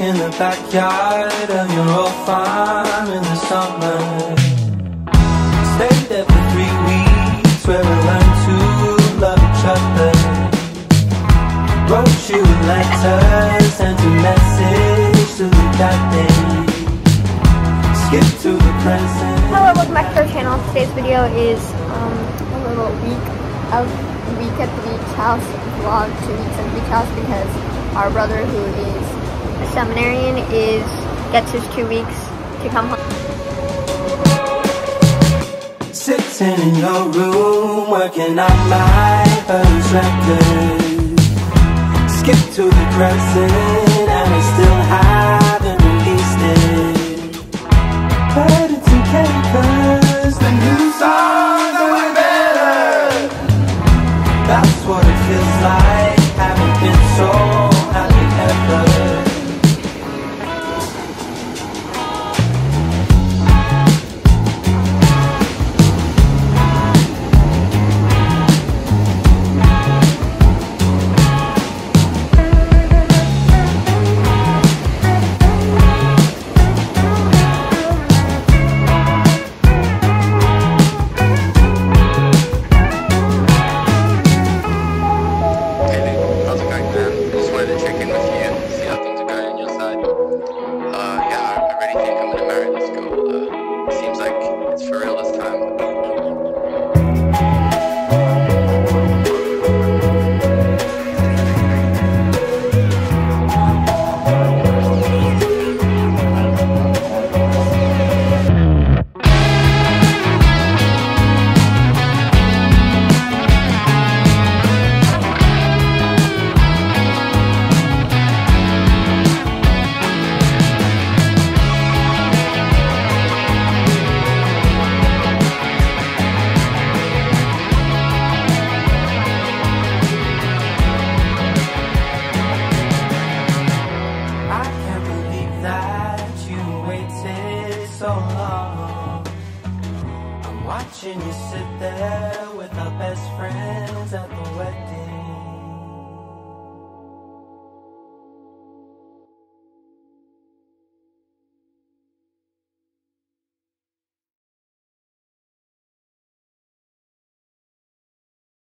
in the backyard of your old farm in the summer. Stayed there for three weeks where we learned to love each other. Wrote you letters, sent a message to the captain. Skip to the present. Hello, welcome back to our channel. Today's video is um, a little week of week at the beach house vlog, two weeks at the beach house because our brother who is a seminarian is gets his two weeks to come home. Sitting in your room, working on my first record. Skip to the present, so long. I'm watching you sit there with our best wedding.